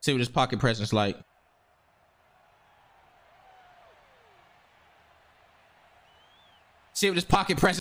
See what his pocket presence like. See what his pocket presence.